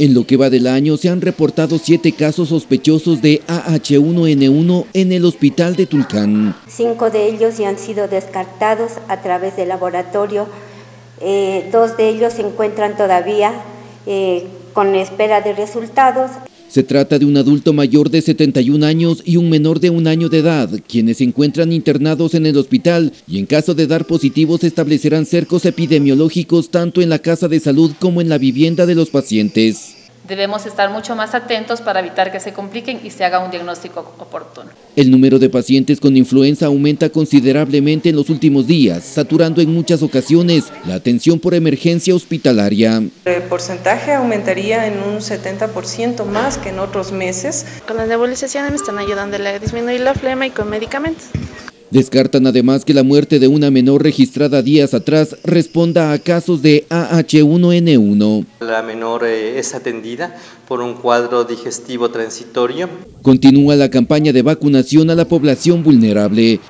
En lo que va del año se han reportado siete casos sospechosos de AH1N1 en el hospital de Tulcán. Cinco de ellos ya han sido descartados a través del laboratorio. Eh, dos de ellos se encuentran todavía eh, con espera de resultados. Se trata de un adulto mayor de 71 años y un menor de un año de edad, quienes se encuentran internados en el hospital y en caso de dar positivos establecerán cercos epidemiológicos tanto en la casa de salud como en la vivienda de los pacientes. Debemos estar mucho más atentos para evitar que se compliquen y se haga un diagnóstico oportuno. El número de pacientes con influenza aumenta considerablemente en los últimos días, saturando en muchas ocasiones la atención por emergencia hospitalaria. El porcentaje aumentaría en un 70% más que en otros meses. Con las nebulizaciones me están ayudando a disminuir la flema y con medicamentos. Descartan además que la muerte de una menor registrada días atrás responda a casos de AH1N1. La menor eh, es atendida por un cuadro digestivo transitorio. Continúa la campaña de vacunación a la población vulnerable.